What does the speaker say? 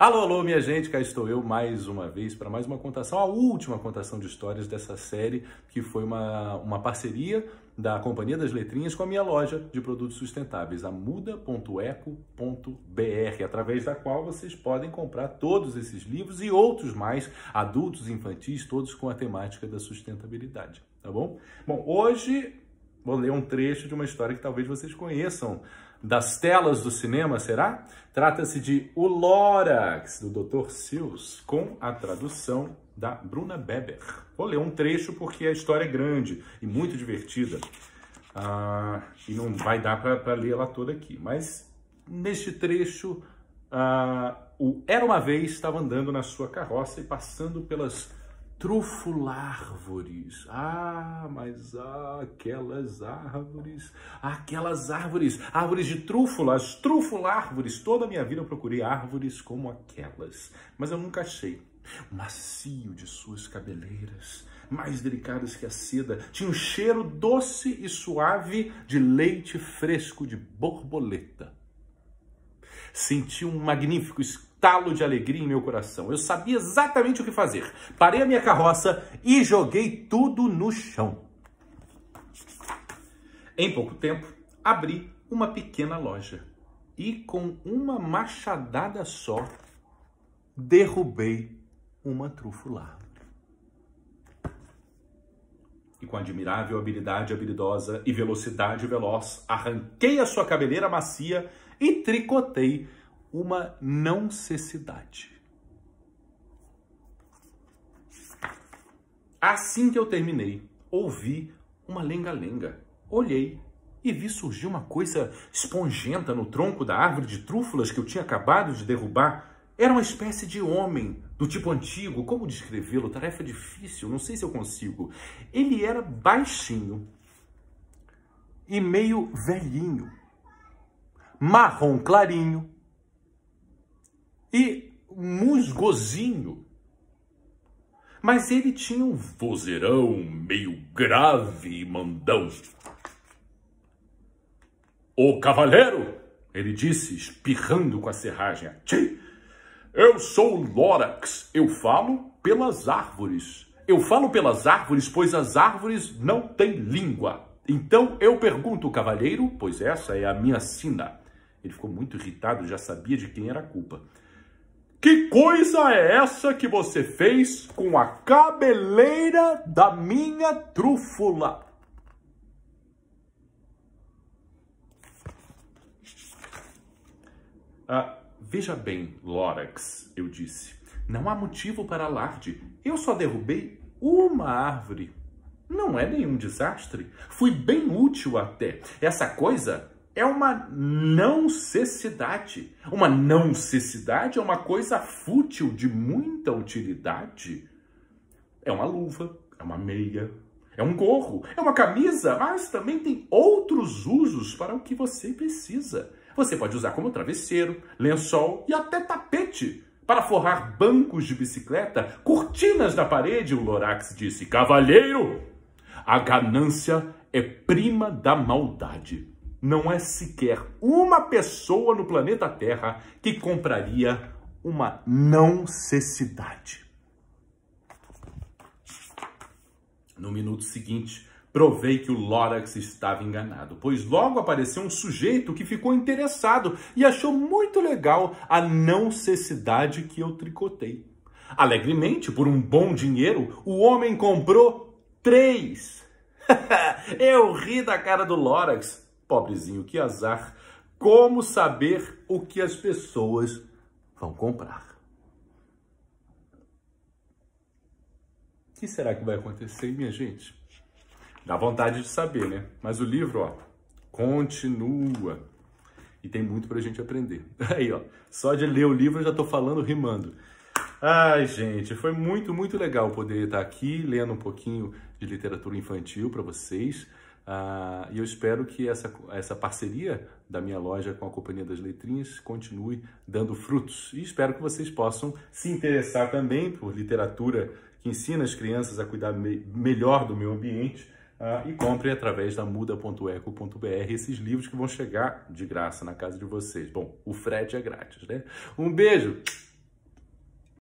Alô, alô, minha gente, cá estou eu mais uma vez para mais uma contação, a última contação de histórias dessa série, que foi uma, uma parceria da Companhia das Letrinhas com a minha loja de produtos sustentáveis, a muda.eco.br, através da qual vocês podem comprar todos esses livros e outros mais, adultos, infantis, todos com a temática da sustentabilidade, tá bom? Bom, hoje vou ler um trecho de uma história que talvez vocês conheçam das telas do cinema, será? Trata-se de O Lorax, do Dr. Seuss, com a tradução da Bruna Beber. Vou ler um trecho porque a história é grande e muito divertida. Ah, e não vai dar para ler ela toda aqui. Mas neste trecho, ah, o Era uma vez estava andando na sua carroça e passando pelas trufulárvores. Ah, mas ah, aquelas árvores, aquelas árvores, árvores de trúfula, as trufulárvores. Toda a minha vida eu procurei árvores como aquelas, mas eu nunca achei. Macio de suas cabeleiras, mais delicadas que a seda, tinha um cheiro doce e suave de leite fresco de borboleta. Senti um magnífico estalo de alegria em meu coração. Eu sabia exatamente o que fazer. Parei a minha carroça e joguei tudo no chão. Em pouco tempo, abri uma pequena loja e com uma machadada só derrubei uma trufular. E com admirável habilidade habilidosa e velocidade veloz, arranquei a sua cabeleira macia e tricotei uma não cessidade. Assim que eu terminei, ouvi uma lenga-lenga. Olhei e vi surgir uma coisa esponjenta no tronco da árvore de trúfulas que eu tinha acabado de derrubar. Era uma espécie de homem, do tipo antigo. Como descrevê-lo? Tarefa difícil, não sei se eu consigo. Ele era baixinho e meio velhinho, marrom clarinho e musgozinho. Mas ele tinha um vozeirão meio grave e mandão. O cavaleiro, ele disse, espirrando com a serragem. Tchê! Eu sou o Lorax, eu falo pelas árvores. Eu falo pelas árvores, pois as árvores não têm língua. Então eu pergunto, cavalheiro, pois essa é a minha sina. Ele ficou muito irritado, já sabia de quem era a culpa. Que coisa é essa que você fez com a cabeleira da minha trúfula? Ah, Veja bem, Lorax, eu disse, não há motivo para alarde. Eu só derrubei uma árvore. Não é nenhum desastre. Fui bem útil até. Essa coisa é uma não cessidade. Uma não cessidade é uma coisa fútil de muita utilidade. É uma luva, é uma meia, é um gorro, é uma camisa, mas também tem outros usos para o que você precisa. Você pode usar como travesseiro, lençol e até tapete. Para forrar bancos de bicicleta, cortinas na parede, o Lorax disse: Cavalheiro, a ganância é prima da maldade. Não é sequer uma pessoa no planeta Terra que compraria uma não cessidade. No minuto seguinte, Provei que o Lorax estava enganado, pois logo apareceu um sujeito que ficou interessado e achou muito legal a não cessidade que eu tricotei. Alegremente, por um bom dinheiro, o homem comprou três. eu ri da cara do Lorax. Pobrezinho, que azar. Como saber o que as pessoas vão comprar? O que será que vai acontecer, minha gente? Dá vontade de saber, né? Mas o livro, ó, continua. E tem muito pra gente aprender. Aí, ó, só de ler o livro eu já tô falando rimando. Ai, gente, foi muito, muito legal poder estar aqui lendo um pouquinho de literatura infantil para vocês. Uh, e eu espero que essa, essa parceria da minha loja com a Companhia das Letrinhas continue dando frutos. E espero que vocês possam se interessar também por literatura que ensina as crianças a cuidar me melhor do meio ambiente Uh, e compre através da muda.eco.br esses livros que vão chegar de graça na casa de vocês. Bom, o frete é grátis, né? Um beijo!